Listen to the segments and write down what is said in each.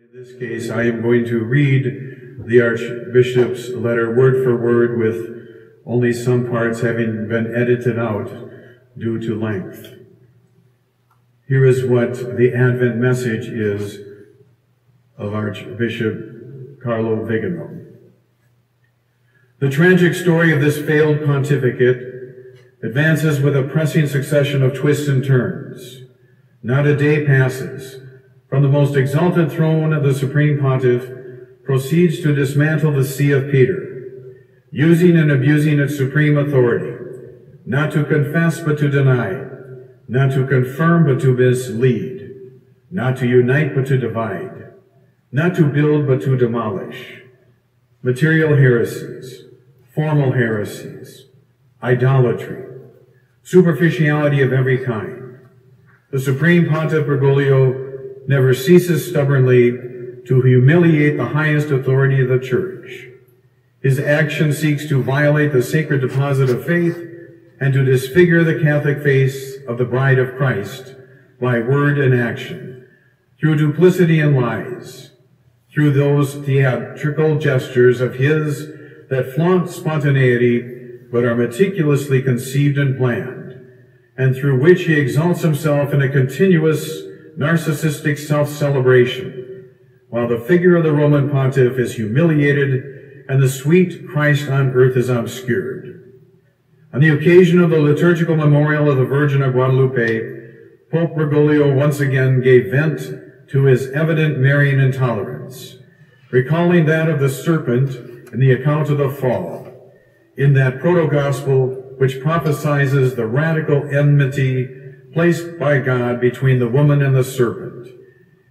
In this case, I am going to read the Archbishop's letter word for word with only some parts having been edited out due to length. Here is what the Advent message is of Archbishop Carlo Vigano. The tragic story of this failed pontificate advances with a pressing succession of twists and turns. Not a day passes. From the most exalted throne of the Supreme Pontiff proceeds to dismantle the See of Peter, using and abusing its supreme authority, not to confess but to deny, not to confirm but to mislead, not to unite but to divide, not to build but to demolish, material heresies, formal heresies, idolatry, superficiality of every kind. The Supreme Pontiff Bergoglio never ceases stubbornly to humiliate the highest authority of the Church. His action seeks to violate the sacred deposit of faith and to disfigure the Catholic face of the bride of Christ by word and action, through duplicity and lies, through those theatrical gestures of his that flaunt spontaneity but are meticulously conceived and planned, and through which he exalts himself in a continuous narcissistic self-celebration, while the figure of the Roman pontiff is humiliated and the sweet Christ on earth is obscured. On the occasion of the liturgical memorial of the Virgin of Guadalupe, Pope Bergoglio once again gave vent to his evident Marian intolerance, recalling that of the serpent in the account of the fall, in that proto-gospel which prophesizes the radical enmity placed by God between the woman and the serpent,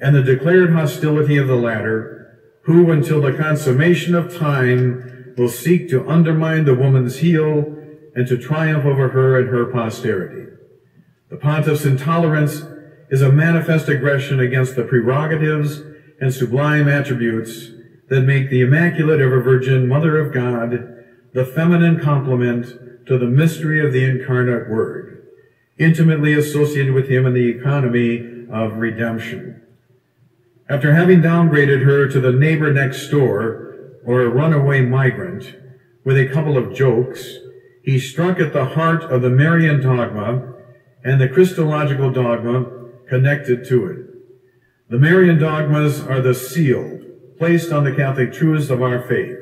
and the declared hostility of the latter, who until the consummation of time will seek to undermine the woman's heel and to triumph over her and her posterity. The pontiff's intolerance is a manifest aggression against the prerogatives and sublime attributes that make the Immaculate Ever Virgin Mother of God the feminine complement to the mystery of the incarnate Word, intimately associated with him in the economy of redemption. After having downgraded her to the neighbor next door, or a runaway migrant, with a couple of jokes, he struck at the heart of the Marian dogma and the Christological dogma connected to it. The Marian dogmas are the seal placed on the Catholic truths of our faith.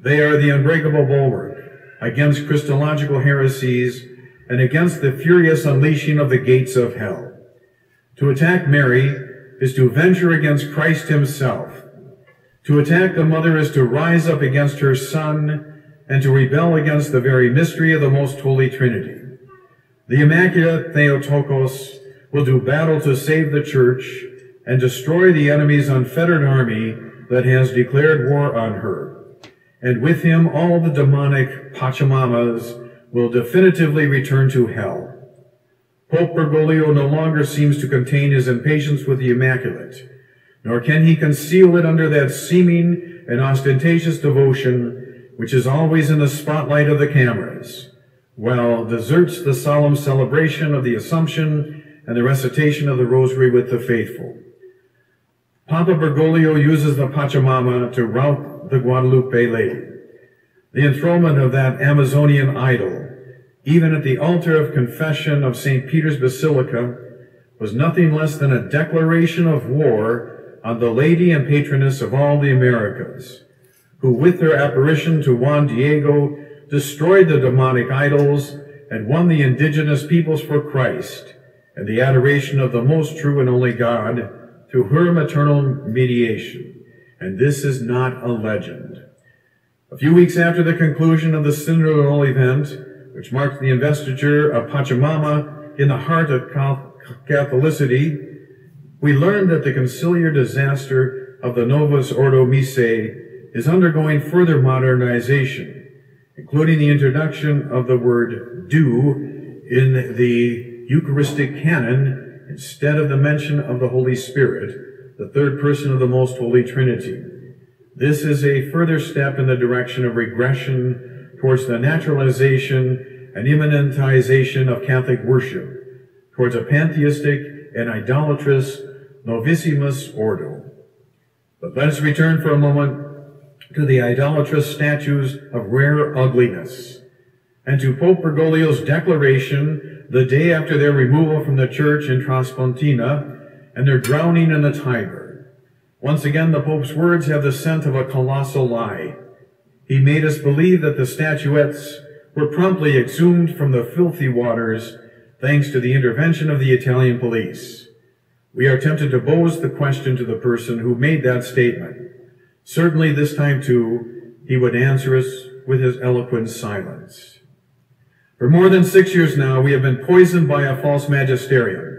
They are the unbreakable bulwark against Christological heresies and against the furious unleashing of the gates of hell. To attack Mary is to venture against Christ himself. To attack the mother is to rise up against her son and to rebel against the very mystery of the most holy Trinity. The Immaculate Theotokos will do battle to save the church and destroy the enemy's unfettered army that has declared war on her. And with him all the demonic Pachamamas will definitively return to hell. Pope Bergoglio no longer seems to contain his impatience with the Immaculate, nor can he conceal it under that seeming and ostentatious devotion which is always in the spotlight of the cameras, while deserts the solemn celebration of the Assumption and the recitation of the Rosary with the faithful. Papa Bergoglio uses the Pachamama to rout the Guadalupe Lady. The enthronement of that Amazonian idol, even at the altar of confession of St. Peter's Basilica, was nothing less than a declaration of war on the lady and patroness of all the Americas, who with her apparition to Juan Diego destroyed the demonic idols and won the indigenous peoples for Christ and the adoration of the most true and only God, through her maternal mediation, and this is not a legend. A few weeks after the conclusion of the synodal event, which marked the investiture of Pachamama in the heart of Catholicity, we learned that the conciliar disaster of the Novus Ordo Missae is undergoing further modernization, including the introduction of the word dew in the Eucharistic canon instead of the mention of the Holy Spirit, the third person of the most holy Trinity. This is a further step in the direction of regression towards the naturalization and immanentization of Catholic worship, towards a pantheistic and idolatrous novissimus ordo. But let us return for a moment to the idolatrous statues of rare ugliness and to Pope Bergoglio's declaration the day after their removal from the church in Traspontina and their drowning in the Tiber. Once again, the Pope's words have the scent of a colossal lie. He made us believe that the statuettes were promptly exhumed from the filthy waters thanks to the intervention of the Italian police. We are tempted to pose the question to the person who made that statement. Certainly this time too, he would answer us with his eloquent silence. For more than six years now, we have been poisoned by a false magisterium,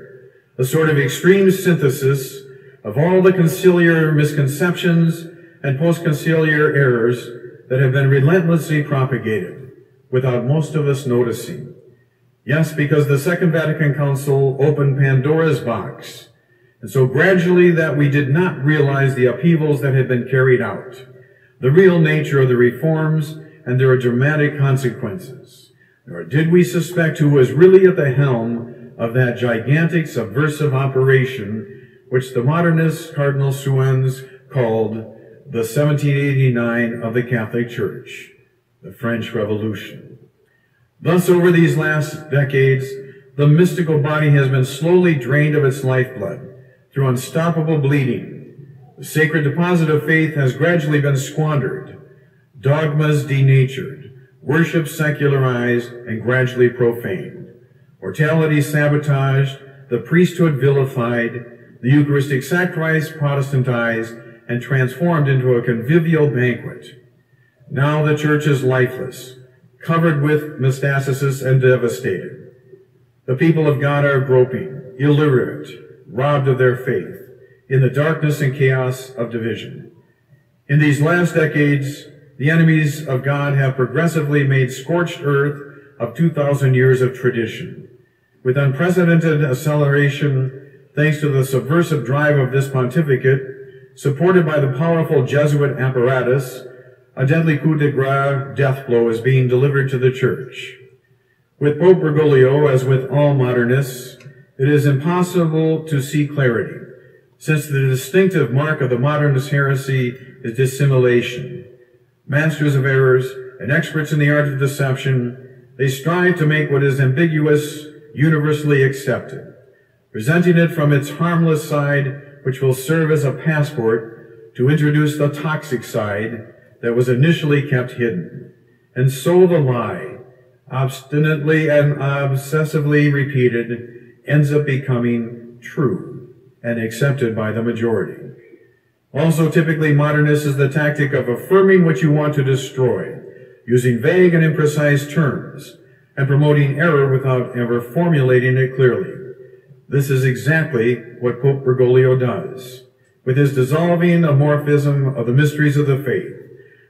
a sort of extreme synthesis of all the conciliar misconceptions and post-conciliar errors that have been relentlessly propagated without most of us noticing. Yes, because the Second Vatican Council opened Pandora's box, and so gradually that we did not realize the upheavals that had been carried out, the real nature of the reforms and their dramatic consequences. Nor did we suspect who was really at the helm of that gigantic subversive operation which the modernist Cardinal Suenens called the 1789 of the Catholic Church, the French Revolution. Thus, over these last decades, the mystical body has been slowly drained of its lifeblood through unstoppable bleeding. The sacred deposit of faith has gradually been squandered, dogmas denatured, worship secularized, and gradually profaned, mortality sabotaged, the priesthood vilified, the Eucharistic sacrifice protestantized, and transformed into a convivial banquet. Now the church is lifeless, covered with metastasis and devastated. The people of God are groping, illiterate, robbed of their faith, in the darkness and chaos of division. In these last decades, the enemies of God have progressively made scorched earth of 2,000 years of tradition. With unprecedented acceleration, thanks to the subversive drive of this pontificate, supported by the powerful Jesuit apparatus, a deadly coup de grace death blow is being delivered to the church. With Pope Bergoglio, as with all modernists, it is impossible to see clarity, since the distinctive mark of the modernist heresy is dissimulation. Masters of errors and experts in the art of deception, they strive to make what is ambiguous universally accepted, presenting it from its harmless side, which will serve as a passport to introduce the toxic side that was initially kept hidden. And so the lie, obstinately and obsessively repeated, ends up becoming true and accepted by the majority. Also, typically, modernist is the tactic of affirming what you want to destroy, using vague and imprecise terms, and promoting error without ever formulating it clearly. This is exactly what Pope Bergoglio does. With his dissolving amorphism of the mysteries of the faith,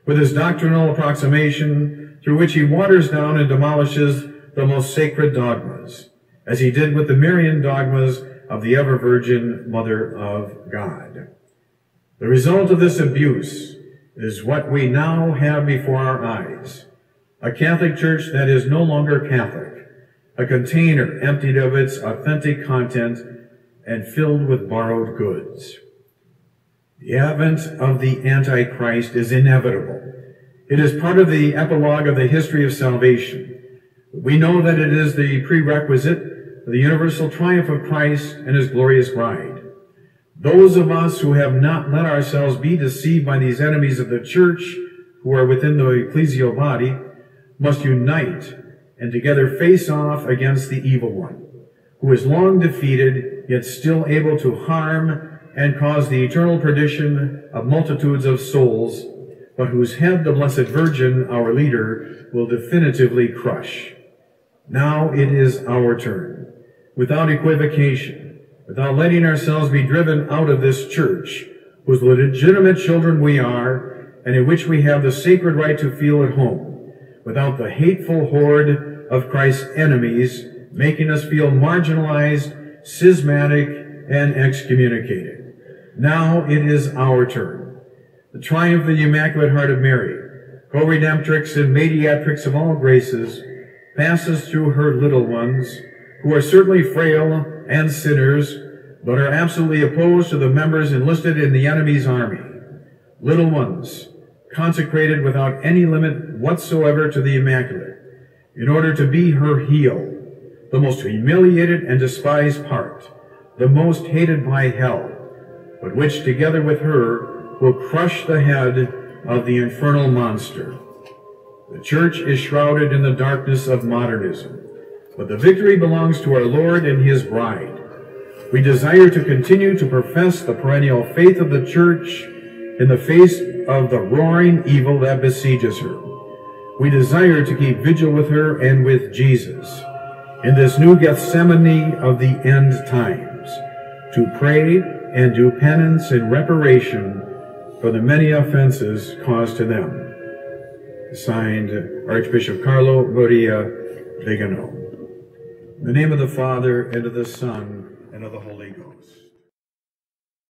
with his doctrinal approximation through which he waters down and demolishes the most sacred dogmas, as he did with the Marian dogmas of the ever virgin Mother of God. The result of this abuse is what we now have before our eyes. A Catholic Church that is no longer Catholic, a container emptied of its authentic content and filled with borrowed goods. The advent of the Antichrist is inevitable. It is part of the epilogue of the history of salvation. We know that it is the prerequisite for the universal triumph of Christ and his glorious bride. Those of us who have not let ourselves be deceived by these enemies of the church who are within the ecclesial body must unite and together face off against the evil one, who is long defeated, yet still able to harm and cause the eternal perdition of multitudes of souls, but whose head the Blessed Virgin, our leader, will definitively crush. Now it is our turn without equivocation, without letting ourselves be driven out of this church, whose legitimate children we are, and in which we have the sacred right to feel at home, without the hateful horde of Christ's enemies making us feel marginalized, schismatic, and excommunicated. Now it is our turn. The triumph of the Immaculate Heart of Mary, co-redemptrix and mediatrix of all graces, passes through her little ones, who are certainly frail and sinners, but are absolutely opposed to the members enlisted in the enemy's army. little ones, consecrated without any limit whatsoever to the Immaculate, in order to be her heel, the most humiliated and despised part, the most hated by hell, but which together with her will crush the head of the infernal monster. The church is shrouded in the darkness of modernism, but the victory belongs to our Lord and his bride. We desire to continue to profess the perennial faith of the church in the face of the roaring evil that besieges her. We desire to keep vigil with her and with Jesus in this new Gethsemane of the end times, to pray and do penance in reparation for the many offenses caused to them. Signed, Archbishop Carlo Maria Vigano. In the name of the Father, and of the Son, and of the Holy Ghost.